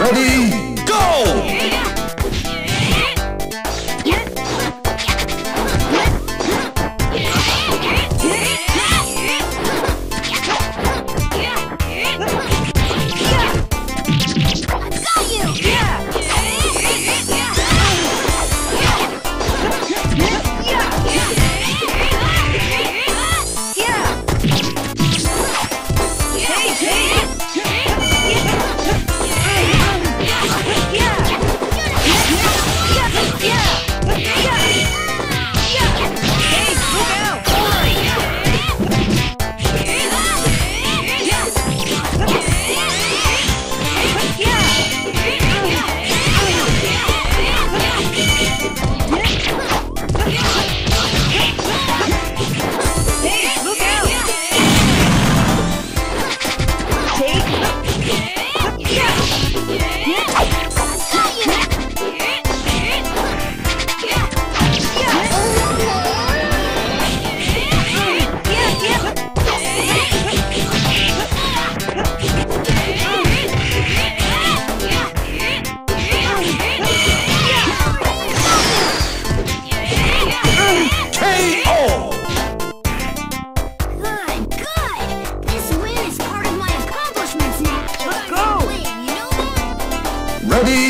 Ready? 어디